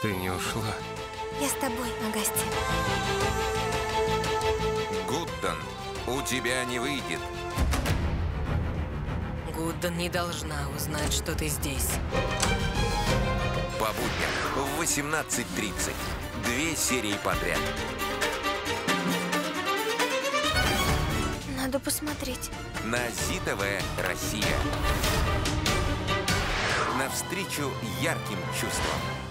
Ты не ушла. Я с тобой, Агасти. Гуддон, у тебя не выйдет. Гуддон не должна узнать, что ты здесь. По будням в 18.30. Две серии подряд. Надо посмотреть. На ЗИ-ТВ Россия. Навстречу ярким чувствам.